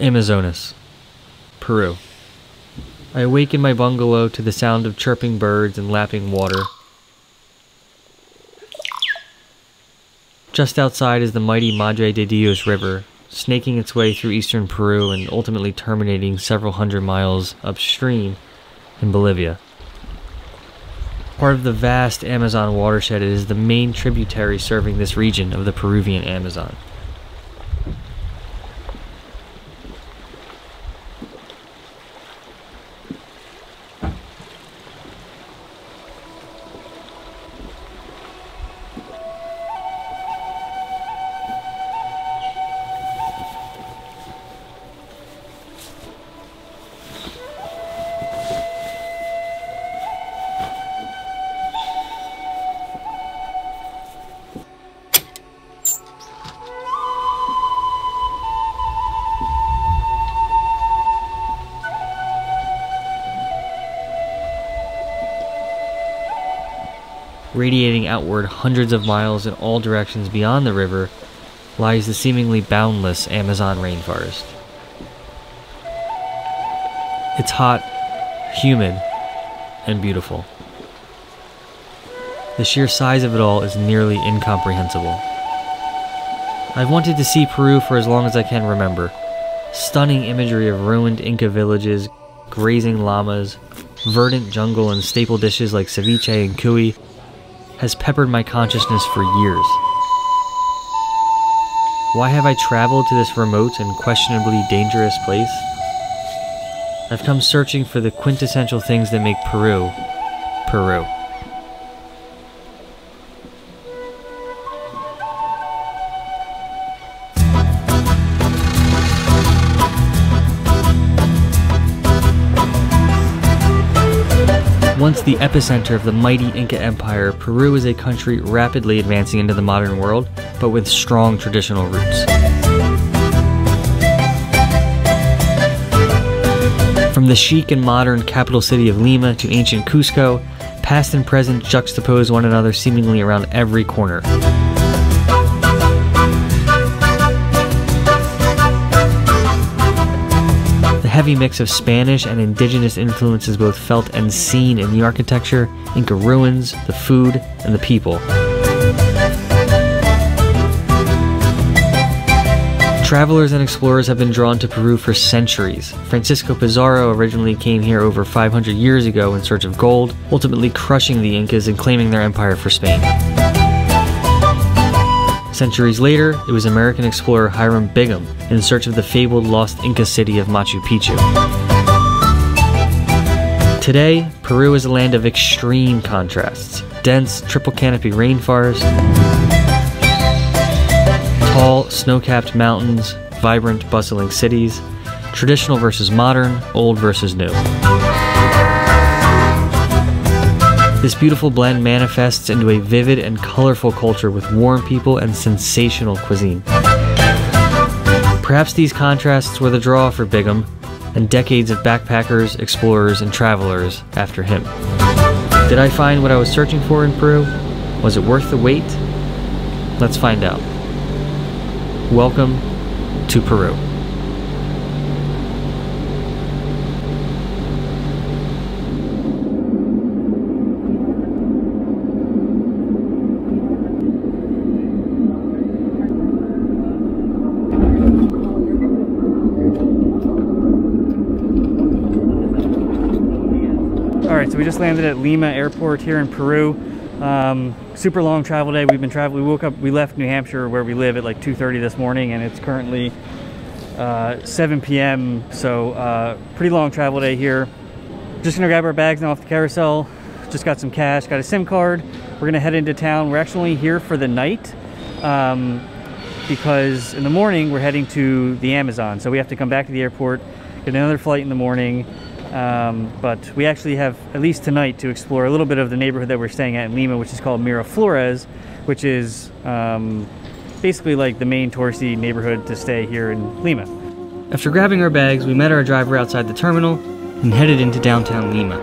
Amazonas, Peru. I awake in my bungalow to the sound of chirping birds and lapping water. Just outside is the mighty Madre de Dios River, snaking its way through eastern Peru and ultimately terminating several hundred miles upstream in Bolivia. Part of the vast Amazon watershed, it is the main tributary serving this region of the Peruvian Amazon. Radiating outward hundreds of miles in all directions beyond the river lies the seemingly boundless Amazon rainforest. It's hot, humid, and beautiful. The sheer size of it all is nearly incomprehensible. I've wanted to see Peru for as long as I can remember. Stunning imagery of ruined Inca villages, grazing llamas, verdant jungle, and staple dishes like ceviche and cuy has peppered my consciousness for years. Why have I traveled to this remote and questionably dangerous place? I've come searching for the quintessential things that make Peru, Peru. The epicenter of the mighty Inca Empire, Peru is a country rapidly advancing into the modern world, but with strong traditional roots. From the chic and modern capital city of Lima to ancient Cusco, past and present juxtapose one another seemingly around every corner. Heavy mix of Spanish and indigenous influences both felt and seen in the architecture, Inca ruins, the food, and the people. Travelers and explorers have been drawn to Peru for centuries. Francisco Pizarro originally came here over 500 years ago in search of gold, ultimately crushing the Incas and claiming their empire for Spain. Centuries later, it was American explorer Hiram Bingham in search of the fabled lost Inca city of Machu Picchu. Today, Peru is a land of extreme contrasts dense triple canopy rainforest, tall snow capped mountains, vibrant, bustling cities, traditional versus modern, old versus new. This beautiful blend manifests into a vivid and colorful culture with warm people and sensational cuisine. Perhaps these contrasts were the draw for Bingham and decades of backpackers, explorers, and travelers after him. Did I find what I was searching for in Peru? Was it worth the wait? Let's find out. Welcome to Peru. Right, so we just landed at Lima Airport here in Peru. Um, super long travel day. We've been traveling. We woke up. We left New Hampshire where we live at like 2:30 this morning, and it's currently uh, 7 p.m. So uh, pretty long travel day here. Just gonna grab our bags now off the carousel. Just got some cash. Got a SIM card. We're gonna head into town. We're actually here for the night. Um, because in the morning we're heading to the Amazon. So we have to come back to the airport, get another flight in the morning, um, but we actually have, at least tonight, to explore a little bit of the neighborhood that we're staying at in Lima, which is called Miraflores, which is um, basically like the main touristy neighborhood to stay here in Lima. After grabbing our bags, we met our driver outside the terminal and headed into downtown Lima.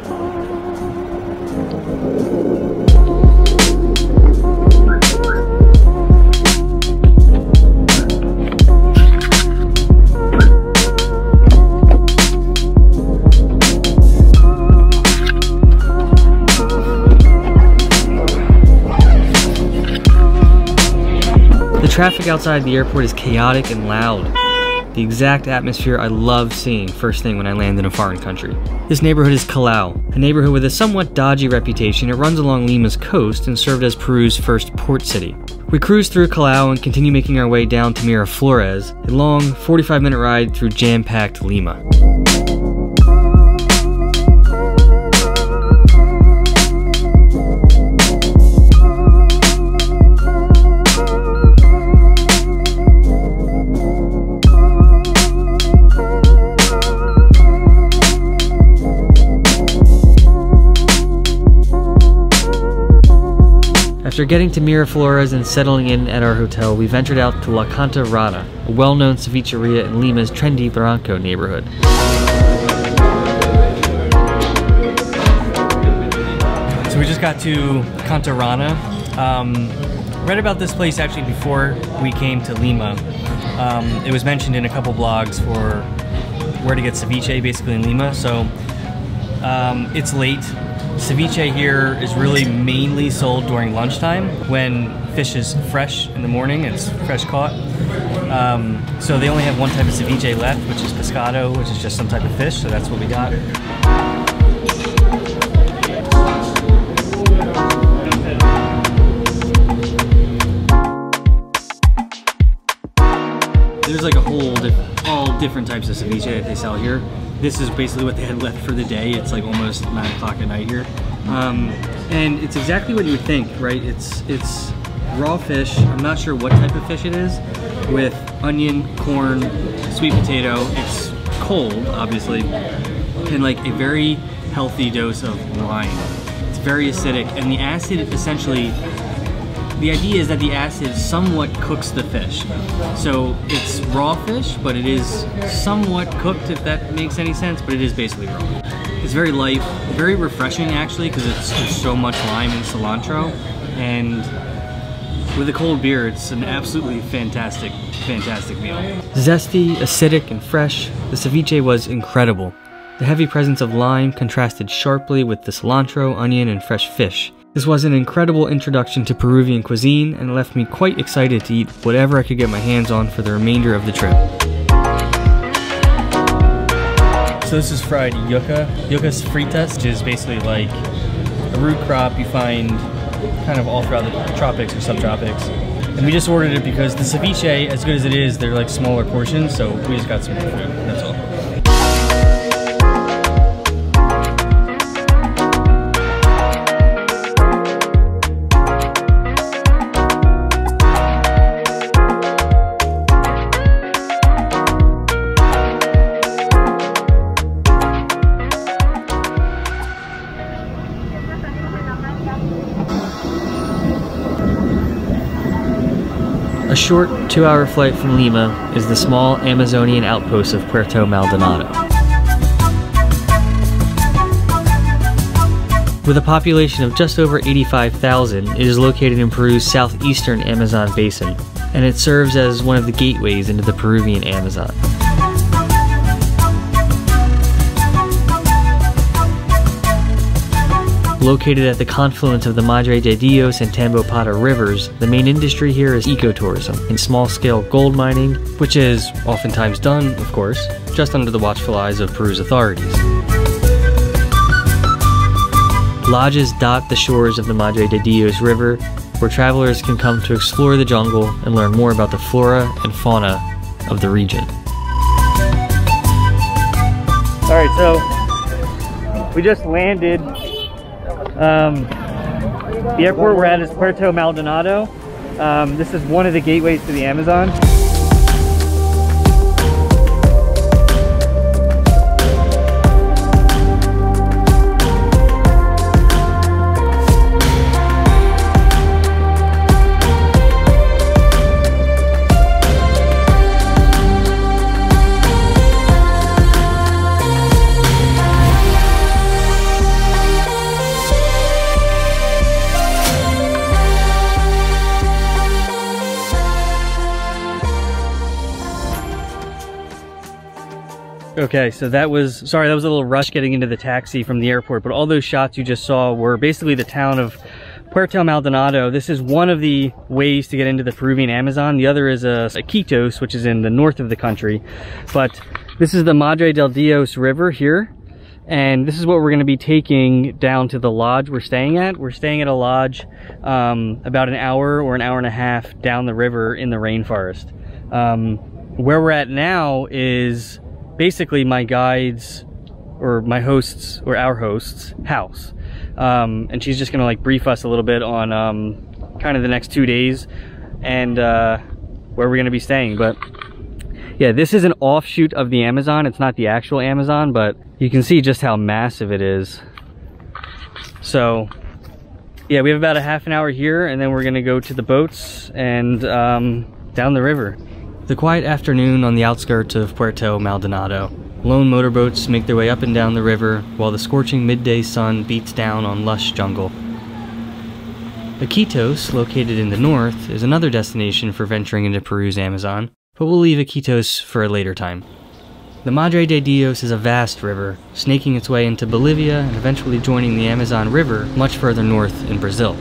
Traffic outside the airport is chaotic and loud. The exact atmosphere I love seeing first thing when I land in a foreign country. This neighborhood is Callao, a neighborhood with a somewhat dodgy reputation. It runs along Lima's coast and served as Peru's first port city. We cruise through Callao and continue making our way down to Miraflores, a long 45 minute ride through jam packed Lima. After getting to Miraflores and settling in at our hotel, we ventured out to La Canta Rana, a well-known cevicheria in Lima's trendy Barranco neighborhood. So we just got to Canta Rana. Um, read about this place actually before we came to Lima. Um, it was mentioned in a couple blogs for where to get ceviche basically in Lima. So um, it's late. Ceviche here is really mainly sold during lunchtime when fish is fresh in the morning, it's fresh caught. Um, so they only have one type of ceviche left, which is pescado, which is just some type of fish, so that's what we got. Different types of ceviche that they sell here. This is basically what they had left for the day. It's like almost nine o'clock at night here, um, and it's exactly what you would think, right? It's it's raw fish. I'm not sure what type of fish it is, with onion, corn, sweet potato. It's cold, obviously, and like a very healthy dose of lime. It's very acidic, and the acid essentially the idea is that the acid somewhat cooks the fish. So it's raw fish, but it is somewhat cooked, if that makes any sense, but it is basically raw. It's very light, very refreshing actually, because it's so much lime and cilantro. And with a cold beer, it's an absolutely fantastic, fantastic meal. Zesty, acidic, and fresh, the ceviche was incredible. The heavy presence of lime contrasted sharply with the cilantro, onion, and fresh fish. This was an incredible introduction to Peruvian cuisine and left me quite excited to eat whatever I could get my hands on for the remainder of the trip. So this is fried yucca, yuccas fritas, which is basically like a root crop you find kind of all throughout the tropics or subtropics. And we just ordered it because the ceviche, as good as it is, they're like smaller portions, so we just got some food, short two hour flight from Lima is the small Amazonian outpost of Puerto Maldonado. With a population of just over 85,000, it is located in Peru's southeastern Amazon basin, and it serves as one of the gateways into the Peruvian Amazon. Located at the confluence of the Madre de Dios and Tambopata rivers, the main industry here is ecotourism and small scale gold mining, which is oftentimes done, of course, just under the watchful eyes of Peru's authorities. Lodges dot the shores of the Madre de Dios River, where travelers can come to explore the jungle and learn more about the flora and fauna of the region. All right, so we just landed. Um, the airport we're at is Puerto Maldonado. Um, this is one of the gateways to the Amazon. Okay, so that was, sorry, that was a little rush getting into the taxi from the airport, but all those shots you just saw were basically the town of Puerto Maldonado. This is one of the ways to get into the Peruvian Amazon. The other is a, Iquitos, which is in the north of the country. But this is the Madre del Dios River here. And this is what we're going to be taking down to the lodge we're staying at. We're staying at a lodge um, about an hour or an hour and a half down the river in the rainforest. Um, where we're at now is basically my guide's or my host's or our host's house. Um, and she's just gonna like brief us a little bit on um, kind of the next two days and uh, where we're gonna be staying. But yeah, this is an offshoot of the Amazon. It's not the actual Amazon, but you can see just how massive it is. So yeah, we have about a half an hour here and then we're gonna go to the boats and um, down the river. The quiet afternoon on the outskirts of Puerto Maldonado. Lone motorboats make their way up and down the river while the scorching midday sun beats down on lush jungle. Iquitos, located in the north, is another destination for venturing into Peru's Amazon, but we'll leave Iquitos for a later time. The Madre de Dios is a vast river, snaking its way into Bolivia and eventually joining the Amazon River much further north in Brazil.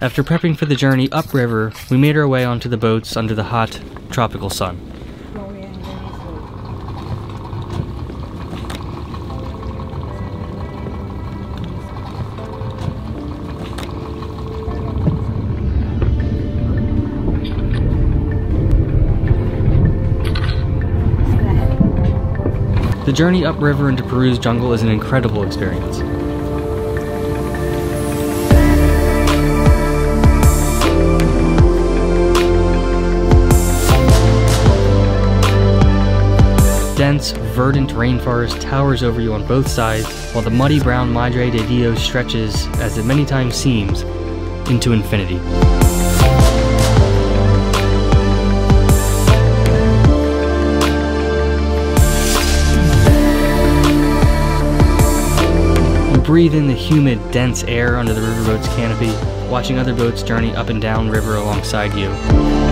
After prepping for the journey upriver, we made our way onto the boats under the hot, tropical sun. The journey upriver into Peru's jungle is an incredible experience. Dense, verdant rainforest towers over you on both sides, while the muddy brown Madre de Dios stretches, as it many times seems, into infinity. breathe in the humid, dense air under the riverboat's canopy, watching other boats journey up and down river alongside you.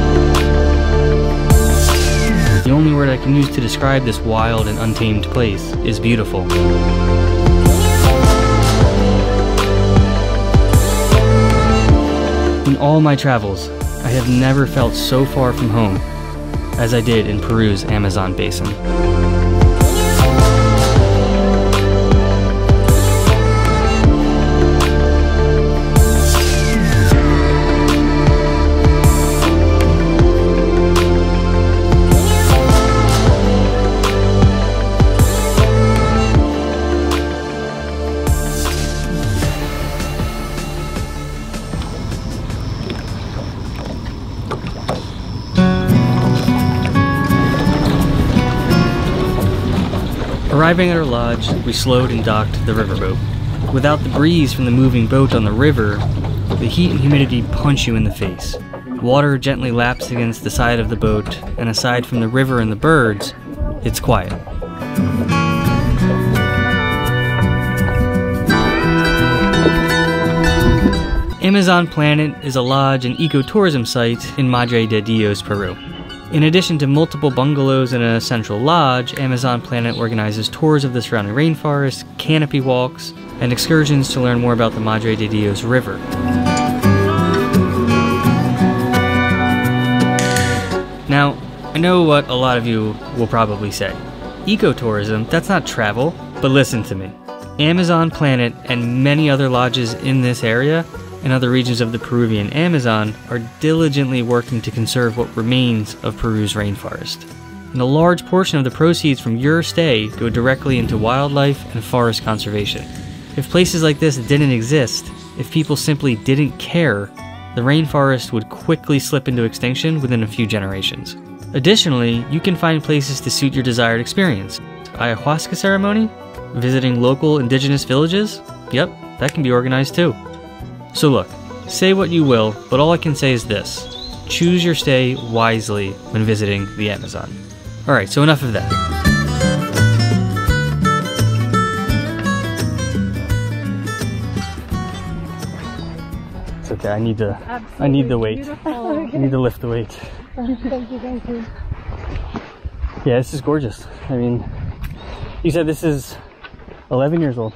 The only word I can use to describe this wild and untamed place is beautiful. In all my travels, I have never felt so far from home as I did in Peru's Amazon basin. Arriving at our lodge, we slowed and docked the riverboat. Without the breeze from the moving boat on the river, the heat and humidity punch you in the face. Water gently laps against the side of the boat, and aside from the river and the birds, it's quiet. Amazon Planet is a lodge and ecotourism site in Madre de Dios, Peru. In addition to multiple bungalows and a central lodge, Amazon Planet organizes tours of the surrounding rainforest, canopy walks, and excursions to learn more about the Madre de Dios River. Now, I know what a lot of you will probably say. Ecotourism, that's not travel, but listen to me. Amazon Planet and many other lodges in this area and other regions of the Peruvian Amazon are diligently working to conserve what remains of Peru's rainforest. And a large portion of the proceeds from your stay go directly into wildlife and forest conservation. If places like this didn't exist, if people simply didn't care, the rainforest would quickly slip into extinction within a few generations. Additionally, you can find places to suit your desired experience. Ayahuasca ceremony? Visiting local indigenous villages? Yep, that can be organized too. So look, say what you will, but all I can say is this. Choose your stay wisely when visiting the Amazon. Alright, so enough of that. It's okay, I need to Absolutely I need the weight. I need to lift the weight. thank you, thank you. Yeah, this is gorgeous. I mean, you said this is 11 years old.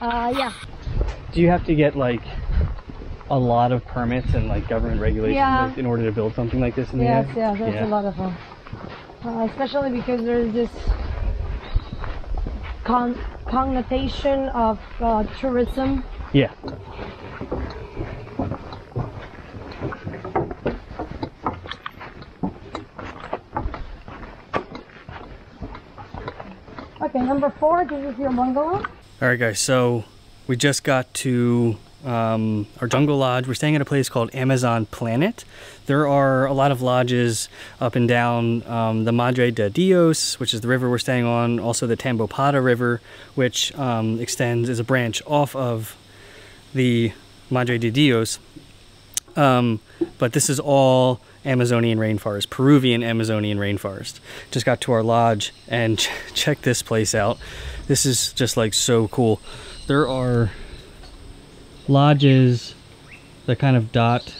Uh, yeah. Do you have to get like a lot of permits and like government regulations Yeah. in order to build something like this in the Yes, end? yeah, there's Yeah. a lot of them. Uh, especially because there's this con- connotation of uh, tourism. Yeah. Okay, number four, this is your bungalow. All right, guys. So we just got to um, our jungle lodge. We're staying at a place called Amazon Planet. There are a lot of lodges up and down um, the Madre de Dios, which is the river we're staying on. Also the Tambopata River, which um, extends as a branch off of the Madre de Dios. Um, but this is all Amazonian rainforest, Peruvian Amazonian rainforest. Just got to our lodge and ch- check this place out. This is just like so cool. There are lodges that kind of dot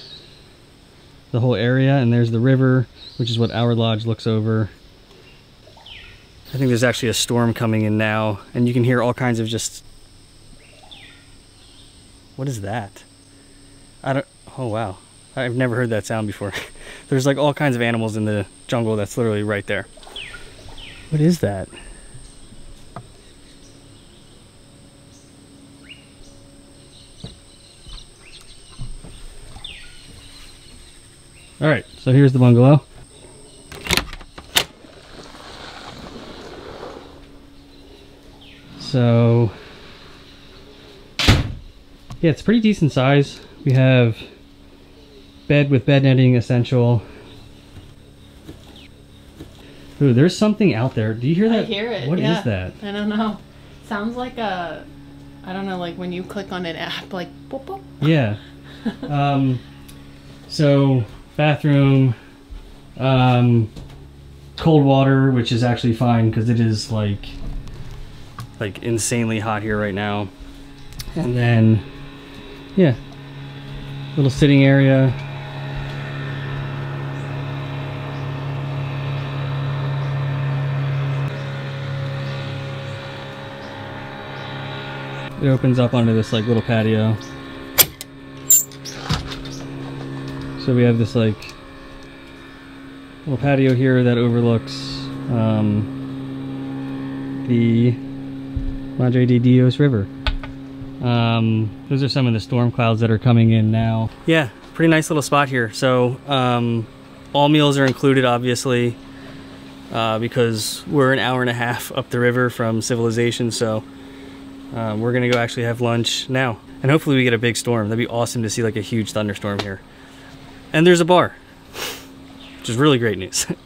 the whole area, and there's the river, which is what our lodge looks over. I think there's actually a storm coming in now, and you can hear all kinds of just. What is that? I don't. Oh wow, I've never heard that sound before. There's like all kinds of animals in the jungle that's literally right there. What is that? All right, so here's the bungalow. So, yeah, it's pretty decent size. We have bed with bed netting essential. Ooh, there's something out there. Do you hear that? I that? hear it. What is yeah. that? I don't know. Sounds like a, I don't know, like when you click on an app, like boop boop. Yeah. um, so bathroom, um, cold water, which is actually fine because it is like like insanely hot here right now. And then, yeah, little sitting area. It opens up onto this like little patio. So we have this like little patio here that overlooks um, the Madre de Dios River. Um, those are some of the storm clouds that are coming in now. Yeah, pretty nice little spot here. So um, all meals are included, obviously, uh, because we're an hour and a half up the river from civilization. So um, we're gonna go actually have lunch now, and hopefully we get a big storm. That'd be awesome to see like a huge thunderstorm here. And there's a bar, which is really great news.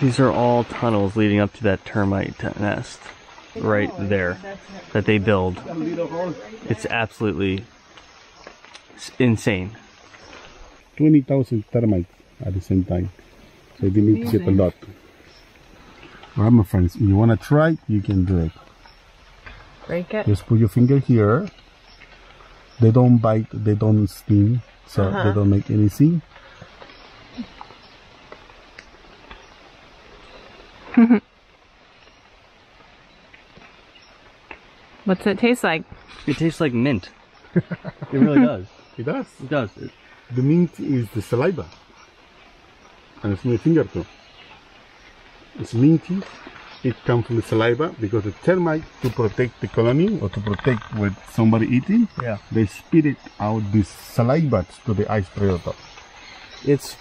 These are all tunnels leading up to that termite nest right there that they build. It's absolutely s- insane. 20,000 termites at the same time. So you need to get a lot. Alright, my friends, if you want to try, you can do it. Break it. Just put your finger here. They don't bite, they don't sting, so Uh-huh. they don't make any scene. What's it taste like? It tastes like mint. It really does. It does. It does. It- The mint is the saliva. And it's my finger too. It's minty. It comes from the saliva because the termite to protect the colony or to protect what somebody eating, Yeah. they spit it out this saliva to the ice predator. It's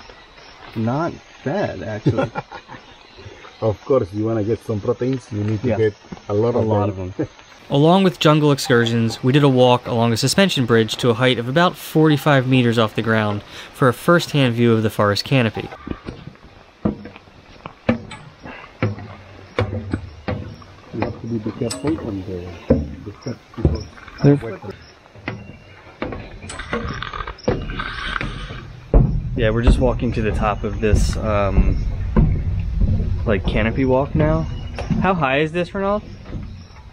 not bad actually. Of course, you want to get some proteins, you need to Yeah. get a lot, a of, lot them. of them. Along with jungle excursions, we did a walk along a suspension bridge to a height of about 45 meters off the ground for a first-hand view of the forest canopy. You have to be careful on the, the steps because Yeah, we're just walking to the top of this, um, like canopy walk now. How high is this, Ronald?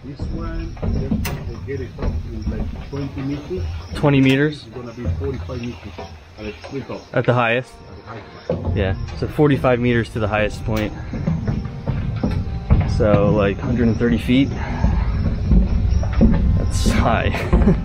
This one, they, they get it up in like 20 meters. 20 meters It's gonna be 45 meters at the very top. at the highest. at the height. Yeah, so 45 meters to the highest point. So like 130 feet. That's high.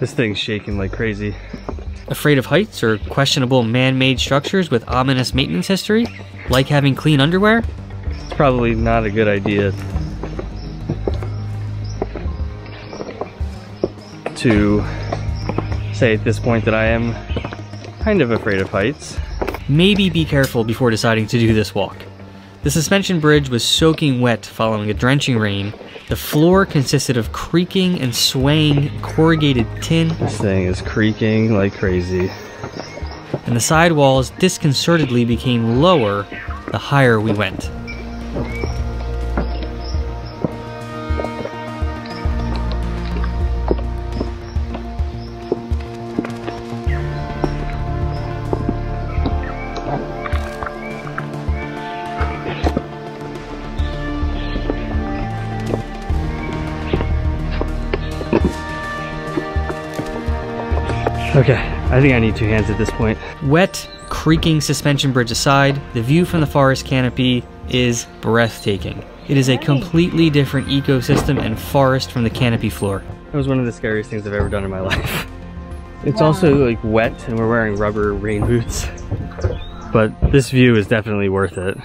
This thing's shaking like crazy. Afraid of heights or questionable man made structures with ominous maintenance history? Like having clean underwear? It's probably not a good idea to say at this point that I am kind of afraid of heights. Maybe be careful before deciding to do this walk. The suspension bridge was soaking wet following a drenching rain. The floor consisted of creaking and swaying corrugated tin. This thing is creaking like crazy. And the side walls disconcertedly became lower the higher we went. Okay, I think I need two hands at this point. Wet, creaking suspension bridge aside, the view from the forest canopy is breathtaking. It is a completely different ecosystem and forest from the canopy floor. That was one of the scariest things I've ever done in my life. It's also like wet and we're wearing rubber rain boots. But this view is definitely worth it.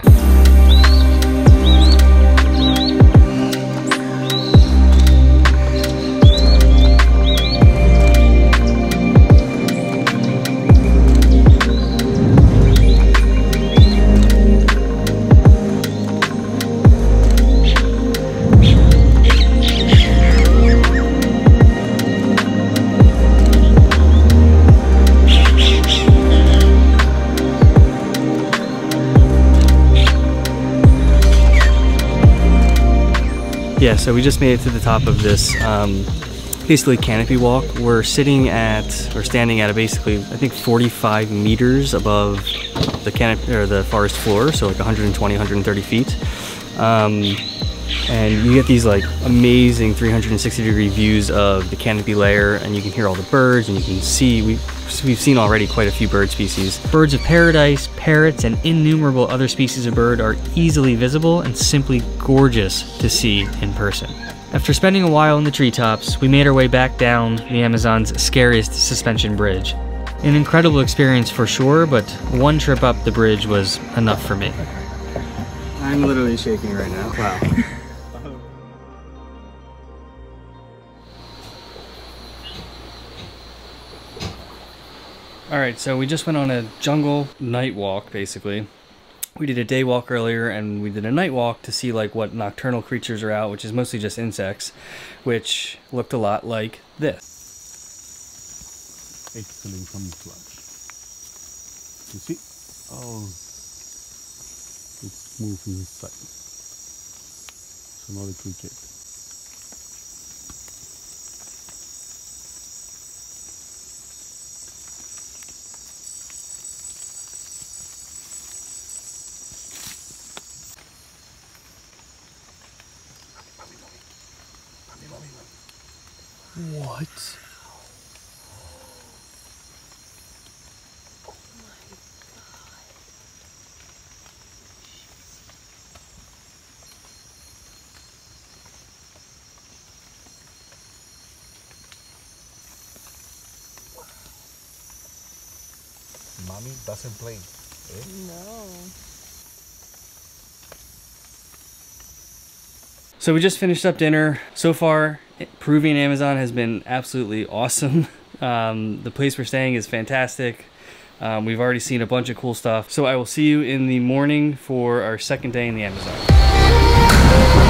So we just made it to the top of this um, basically canopy walk. We're sitting at, or standing at a basically, I think 45 meters above the canopy or the forest floor, so like 120, 130 feet. Um, and you get these like amazing 360 degree views of the canopy layer, and you can hear all the birds, and you can see we we've seen already quite a few bird species. Birds of paradise, parrots, and innumerable other species of bird are easily visible and simply gorgeous to see in person. After spending a while in the treetops, we made our way back down the Amazon's scariest suspension bridge. An incredible experience for sure, but one trip up the bridge was enough for me. I'm literally shaking right now. Wow. All right, so we just went on a jungle night walk, basically. We did a day walk earlier, and we did a night walk to see like what nocturnal creatures are out, which is mostly just insects, which looked a lot like this. Excellent camouflage. You see? Oh, it's moving inside. It's another cricket. What? Mommy doesn't play. No. So we just finished up dinner. So far, Peruvian Amazon has been absolutely awesome. Um, the place we're staying is fantastic. Um, we've already seen a bunch of cool stuff. So I will see you in the morning for our second day in the Amazon.